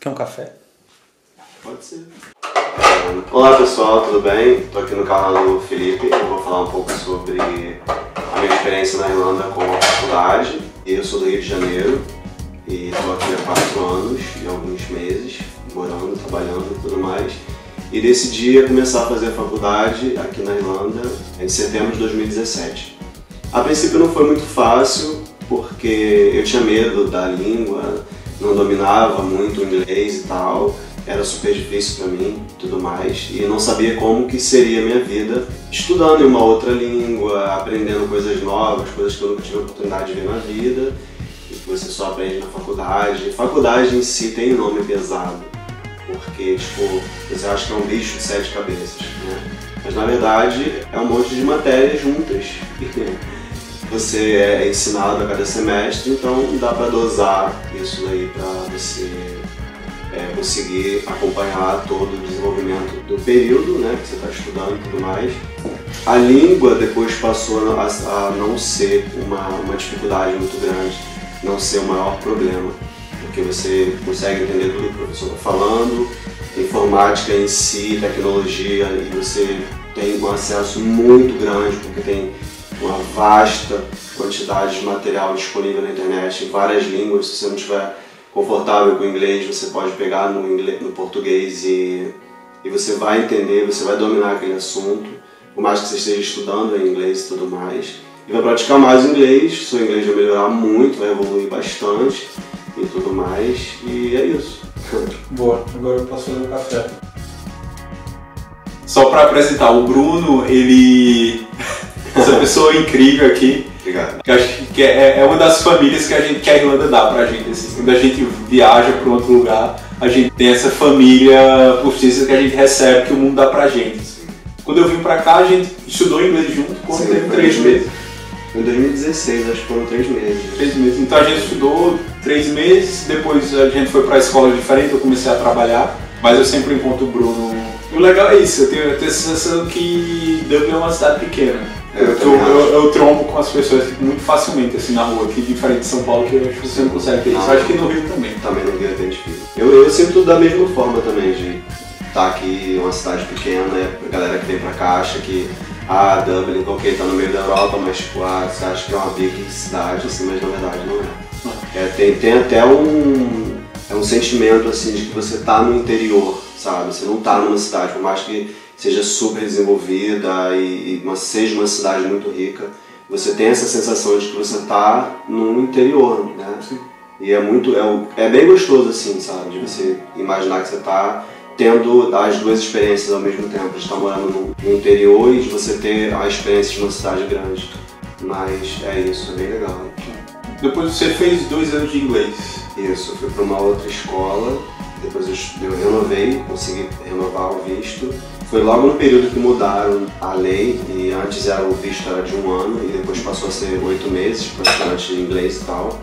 Quer um café? Pode ser. Olá pessoal, tudo bem? Estou aqui no canal do Felipe. Eu vou falar um pouco sobre a minha experiência na Irlanda com a faculdade. Eu sou do Rio de Janeiro e estou aqui há quatro anos e alguns meses, morando, trabalhando e tudo mais. E decidi começar a fazer a faculdade aqui na Irlanda em setembro de 2017. A princípio não foi muito fácil, porque eu tinha medo da língua, não dominava muito o inglês e tal, era super difícil para mim, tudo mais, e não sabia como que seria a minha vida estudando em uma outra língua, aprendendo coisas novas, coisas que eu nunca tive a oportunidade de ver na vida, e que você só aprende na faculdade. Faculdade em si tem um nome pesado, porque tipo, você acha que é um bicho de sete cabeças, né? Mas na verdade é um monte de matérias juntas. você é ensinado a cada semestre, então dá para dosar isso aí para você é, conseguir acompanhar todo o desenvolvimento do período né, que você está estudando e tudo mais. A língua depois passou a, a não ser uma, uma dificuldade muito grande, não ser o maior problema, porque você consegue entender tudo que o professor está falando, informática em si, tecnologia, e você tem um acesso muito grande, porque tem uma vasta quantidade de material disponível na internet em várias línguas. Se você não estiver confortável com o inglês, você pode pegar no, inglês, no português e, e você vai entender, você vai dominar aquele assunto, por mais que você esteja estudando em inglês e tudo mais. E vai praticar mais inglês, seu inglês vai melhorar muito, vai evoluir bastante e tudo mais. E é isso. Boa, agora eu posso fazer um café. Só para apresentar, o Bruno, ele essa pessoa incrível aqui. Obrigado. Que acho que é, é, uma das famílias que a, gente, que a Irlanda dá pra gente. Assim. Quando a gente viaja para outro lugar, a gente tem essa família postiça que a gente recebe, que o mundo dá pra gente. Assim. Quando eu vim pra cá, a gente estudou inglês junto por três meses. Em 2016, acho que foram três meses. Três meses. Então a gente estudou três meses, depois a gente foi para escola diferente, eu comecei a trabalhar, mas eu sempre encontro o Bruno. E o legal é isso, eu tenho, eu tenho a sensação que Dublin é uma cidade pequena. Eu, eu, eu, eu, trombo com as pessoas tipo, muito facilmente assim na rua, aqui diferente de São Paulo, que eu acho que você não consegue ter isso. Ah, acho que no Rio também. Também no Rio é bem difícil. Eu, eu sinto da mesma forma também, de estar aqui em uma cidade pequena, né? a galera que vem pra cá acha que ah, Dublin, ok, tá no meio da Europa, mas tipo, ah, você acha que é uma big cidade, assim, mas na verdade não é. É tem, tem até um, é um sentimento assim de que você tá no interior, sabe? Você não tá numa cidade, por mais que seja super desenvolvida e, uma, seja uma cidade muito rica, você tem essa sensação de que você está no interior, né? Sim. E é muito, é, é bem gostoso assim, sabe? De você imaginar que você está tendo as duas experiências ao mesmo tempo, de estar morando no, no interior e de você ter a experiência de uma cidade grande. Mas é isso, é bem legal. Depois você fez dois anos de inglês. Isso, eu fui para uma outra escola, depois eu, eu renovei, consegui renovar o visto foi logo no período que mudaram a lei e antes era o visto era de um ano e depois passou a ser oito meses para estudante de inglês e tal.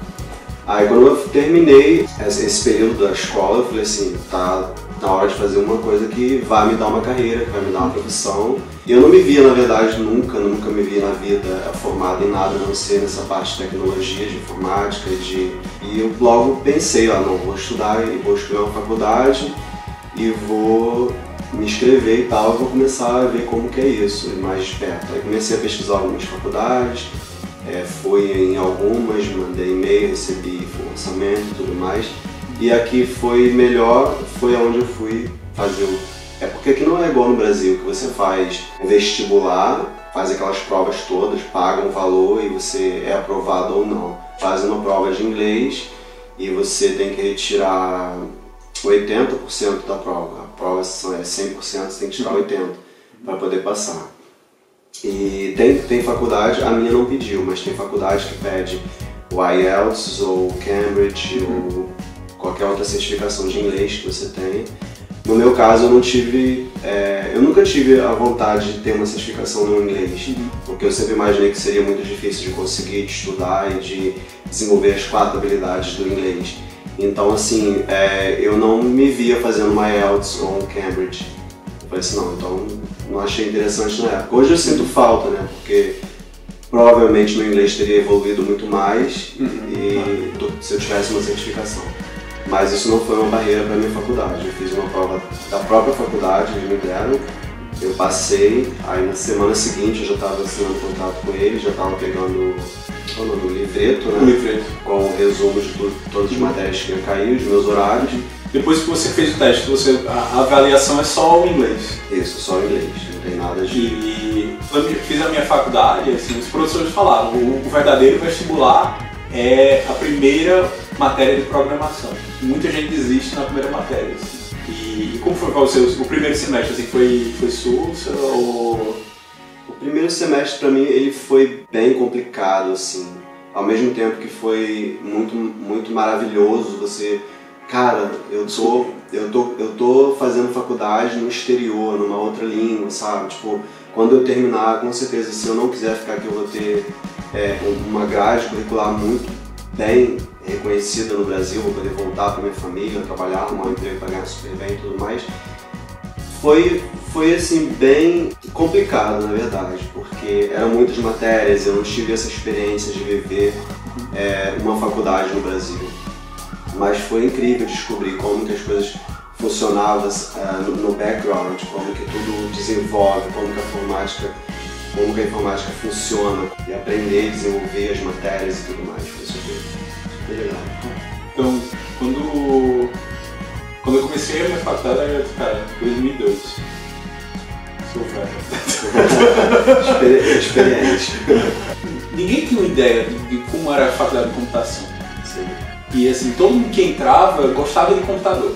Aí quando eu terminei esse período da escola, eu falei assim, tá na hora de fazer uma coisa que vai me dar uma carreira, que vai me dar uma profissão. E eu não me via, na verdade, nunca, nunca me via na vida formado em nada, a não ser nessa parte de tecnologia, de informática, de... E eu logo pensei, ó, não, vou estudar e vou escolher uma faculdade e vou me inscrever e tal, vou começar a ver como que é isso, mais de perto. Aí comecei a pesquisar algumas faculdades, é, fui em algumas, mandei e-mail, recebi orçamento e tudo mais. E aqui foi melhor, foi onde eu fui fazer o... É porque aqui não é igual no Brasil, que você faz vestibular, faz aquelas provas todas, paga um valor e você é aprovado ou não. Faz uma prova de inglês e você tem que retirar 80% da prova. Prova é 100%, você tem que tirar 80% para poder passar. E tem, tem faculdade, a minha não pediu, mas tem faculdade que pede o IELTS ou Cambridge ou qualquer outra certificação de inglês que você tem. No meu caso, eu não tive, é, eu nunca tive a vontade de ter uma certificação no inglês, porque eu sempre imaginei que seria muito difícil de conseguir, de estudar e de desenvolver as quatro habilidades do inglês. Então, assim, é, eu não me via fazendo uma IELTS ou um Cambridge. Eu falei assim, não, então não achei interessante na época. Hoje eu sinto falta, né? Porque provavelmente meu inglês teria evoluído muito mais uhum. e, se eu tivesse uma certificação. Mas isso não foi uma barreira para minha faculdade. Eu fiz uma prova da própria faculdade, eles me deram, eu passei, aí na semana seguinte eu já estava assinando contrato com eles, já estava pegando o nome, o livreto, né? O livreto. Com o resumo de tudo, todas as matérias que iam cair, os meus horários. Depois que você fez o teste, você, a avaliação é só o inglês. Isso, só o inglês, não tem nada de. E quando eu fiz a minha faculdade, assim, os professores falaram, o, o verdadeiro vestibular é a primeira matéria de programação. Muita gente desiste na primeira matéria. Assim. E, e como foi para você o primeiro semestre? Assim, foi, foi sussa ou... Primeiro semestre para mim ele foi bem complicado, assim. Ao mesmo tempo que foi muito, muito maravilhoso você... Cara, eu tô, eu, tô, eu tô fazendo faculdade no exterior, numa outra língua, sabe? Tipo, quando eu terminar, com certeza, se eu não quiser ficar aqui, eu vou ter é, uma grade curricular muito bem reconhecida no Brasil, vou poder voltar para minha família, trabalhar, arrumar um emprego para ganhar super bem e tudo mais. Foi, foi assim, bem complicado, na verdade, porque eram muitas matérias, eu não tive essa experiência de viver é, uma faculdade no Brasil. Mas foi incrível descobrir como que as coisas funcionavam uh, no, no background, como que tudo desenvolve, como que a informática como que a informática funciona e aprender desenvolver as matérias e tudo mais. Foi super, super legal. Então, quando, quando eu comecei a minha faculdade, era, cara, 2002. Sou velho. Experiente. Ninguém tinha uma ideia de, como era a faculdade de computação. Sim. E assim, todo mundo que entrava gostava de computador.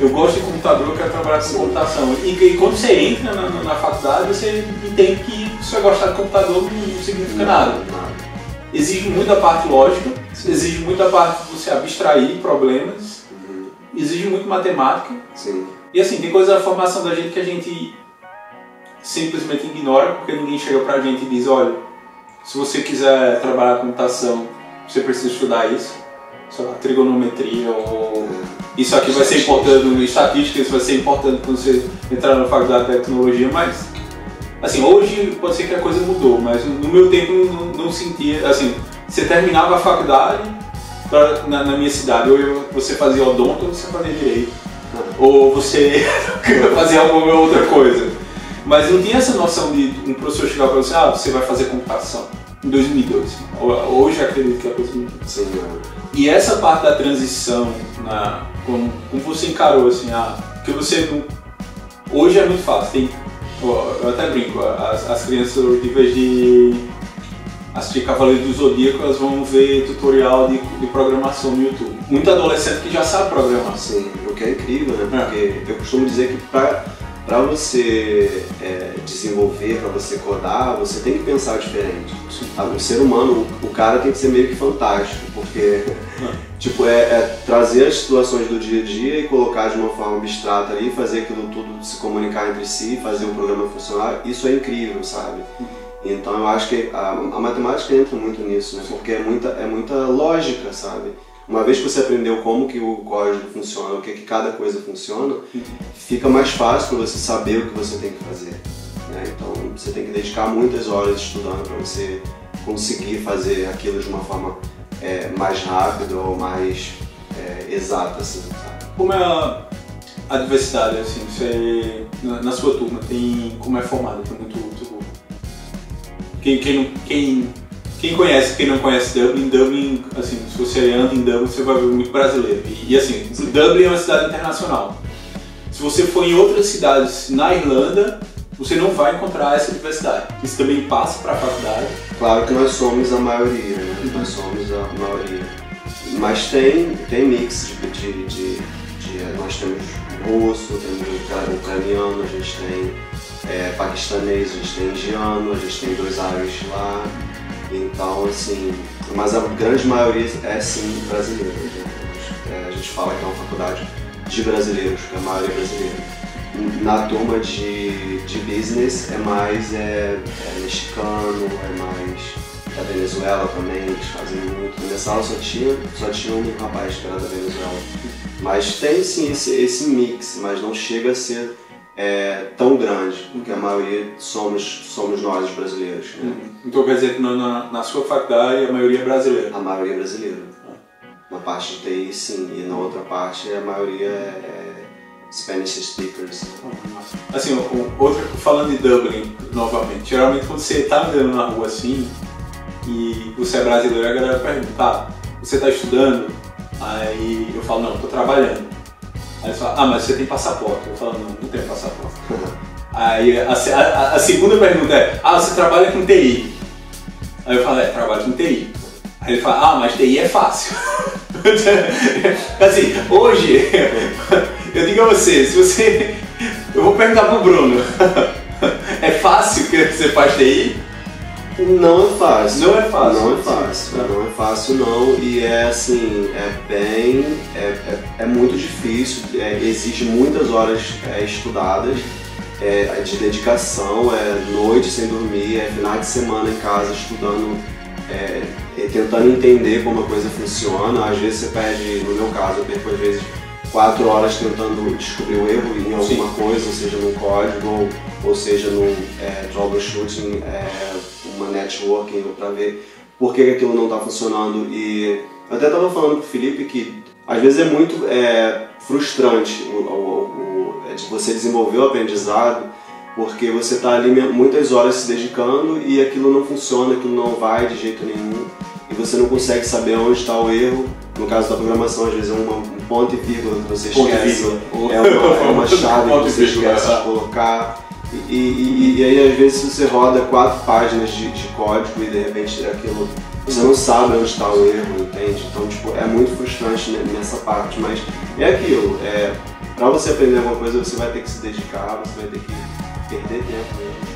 Eu gosto de computador, eu quero trabalhar com computação. E, e, quando você entra na, na, na, faculdade, você entende que você vai gostar de computador não significa nada. nada. Exige muita parte lógica, Sim. exige muita parte de você abstrair problemas, uhum. exige muito matemática. Sim. E assim, tem coisa da formação da gente que a gente simplesmente ignora, porque ninguém chega pra gente e diz, olha, se você quiser trabalhar com computação, você precisa estudar isso sei lá, trigonometria ou isso aqui vai ser importante, estatística, isso vai ser importante quando você entrar na faculdade de tecnologia, mas assim, hoje pode ser que a coisa mudou, mas no meu tempo não, não sentia, assim, você terminava a faculdade pra, na, na, minha cidade, ou eu, você fazia odonto ou você fazia direito, ou você fazia alguma outra coisa. Mas não tinha essa noção de um professor chegar para você, ah, você vai fazer computação em 2002. Hoje acredito que mudou. Sim, e essa parte da transição, na, como, como você encarou, assim, ah, que você não, hoje é muito fácil, tem, eu até brinco, as, as crianças, em vez de assistir Cavaleiro do Zodíaco, elas vão ver tutorial de, de programação no YouTube. Muito adolescente que já sabe programar. Sim, o que é incrível, né? Porque é. eu costumo dizer que para para você é, desenvolver, para você codar, você tem que pensar diferente. O ser humano, o, cara tem que ser meio que fantástico, porque tipo, é, é, trazer as situações do dia a dia e colocar de uma forma abstrata ali, fazer aquilo tudo se comunicar entre si, fazer o programa funcionar, isso é incrível, sabe? Então eu acho que a, a matemática entra muito nisso, né? Porque é muita, é muita lógica, sabe? Uma vez que você aprendeu como que o código funciona, o que, que cada coisa funciona, fica mais fácil para você saber o que você tem que fazer. Né? Então você tem que dedicar muitas horas estudando para você conseguir fazer aquilo de uma forma é, mais rápida ou mais é, exata, assim? Como é a, a diversidade, assim, você, na, na, sua turma, tem, como é formada? Tem muito, muito quem, quem, quem quem conhece, quem não conhece Dublin, Dublin, assim, se você anda em Dublin, você vai ver muito brasileiro. E, e assim, Dublin é uma cidade internacional. Se você for em outras cidades na Irlanda, você não vai encontrar essa diversidade. Isso também passa para a faculdade. Claro que nós somos a maioria, né? Nós somos a maioria. Mas tem, tem mix de, de, de, de Nós temos russo, temos ucraniano, a gente tem é, paquistanês, a gente tem indiano, a gente tem dois árabes lá. Então, assim, mas a grande maioria é sim brasileira. Né? É, a gente fala que é uma faculdade de brasileiros, que a maioria é brasileira. Na turma de, de business é mais é, é mexicano, é mais da Venezuela também, eles fazem muito. Na sala só tinha, só tinha um rapaz que era da Venezuela. Mas tem sim esse, esse mix, mas não chega a ser é, tão grande, porque a maioria somos, somos nós os brasileiros. Né? Uhum. Então quer dizer que na, na, sua faculdade a maioria é brasileira? A maioria é brasileira. Na parte de TI, sim, e na outra parte a maioria é, Spanish speakers. Assim, outra, falando de Dublin novamente, geralmente quando você tá andando na rua assim e você é brasileiro, a galera pergunta, ah, você tá estudando? Aí eu falo, não, tô trabalhando. Aí eles falam, ah, mas você tem passaporte? Eu falo, não, não tenho passaporte. Aí a, a, a, segunda pergunta é, ah, você trabalha com TI? Aí eu falo, é, trabalho com TI. Aí ele fala, ah, mas TI é fácil. assim, hoje, eu digo a você, se você. Eu vou perguntar pro Bruno. é fácil que você faz TI? Não é fácil. Não é fácil. Não é fácil. Não é fácil não. E é assim, é bem. É, é, é muito difícil, é, exige muitas horas é, estudadas. É, de dedicação, é noite sem dormir, é final de semana em casa estudando é, tentando entender como a coisa funciona. Às vezes você perde, no meu caso, eu perco às vezes quatro horas tentando descobrir o erro em alguma Sim. coisa, seja no código ou, ou seja no é, troubleshooting, é, uma networking para ver por que, aquilo não está funcionando. E eu até estava falando com o Felipe que às vezes é muito é, frustrante o, o, o, é, você desenvolver o aprendizado porque você está ali muitas horas se dedicando e aquilo não funciona, aquilo não vai de jeito nenhum e você não consegue saber onde está o erro. No caso da programação, às vezes é uma, um ponto e vírgula que você esquece, é uma, é uma chave que você esquece de colocar. E, e, e, aí às vezes você roda quatro páginas de, de código e de repente aquilo você não sabe onde está o erro, entende? Então tipo, é muito frustrante nessa parte, mas é aquilo, é, para você aprender alguma coisa você vai ter que se dedicar, você vai ter que perder tempo mesmo.